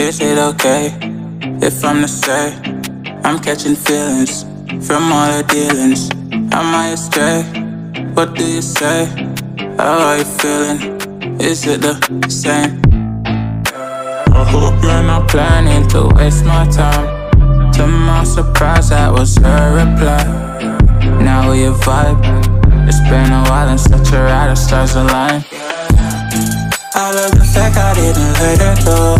Is it okay if I'm the same? I'm catching feelings from all the dealings? Am I astray? What do you say? How are you feeling? Is it the same? I hope you're not planning to waste my time. To my surprise, that was her reply. Now we vibe. It's been a while and such a ride, the stars align. I love the fact I didn't let her go.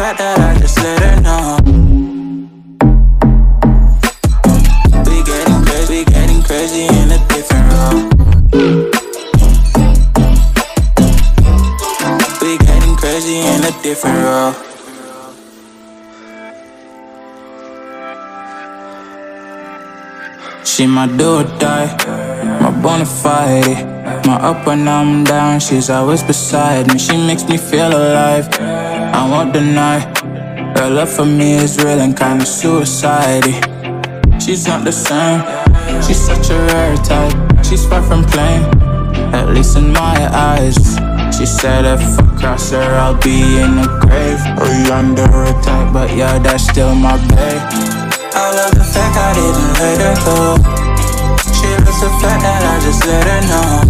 fact that I just let her know. We getting crazy, we getting crazy in a different role. We getting crazy in a different role. She my do or die, my bona fide. My up when I'm down, she's always beside me. She makes me feel alive. I won't deny Her love for me is real and kinda suicide She's not the same She's such a rare type. She's far from plain At least in my eyes. She said if I cross her I'll be in the grave. Oh, or under a type But yeah, that's still my babe. I love the fact I didn't let her go. She loves the fact that I just let her know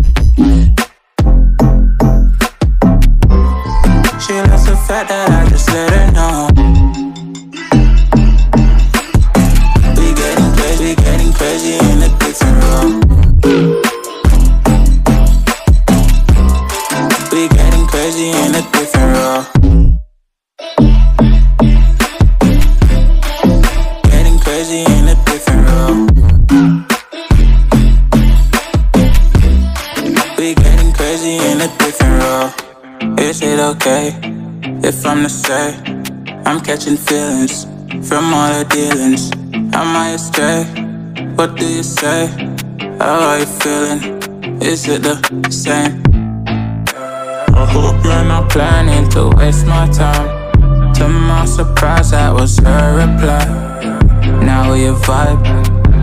Fact that I just let her know. We getting crazy getting crazy in a different role. We getting crazy in a different role. Getting crazy in a different role. We getting crazy in a different role. Is it okay if I'm to say I'm catching feelings from all the dealings? Am I astray? What do you say? How are you feeling? Is it the same? I hope you're not planning to waste my time. To my surprise, that was her reply. Now we vibe.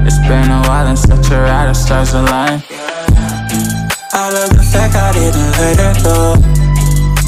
It's been a while and such a ride, the stars align. I love the fact I didn't let her go.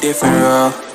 Different role.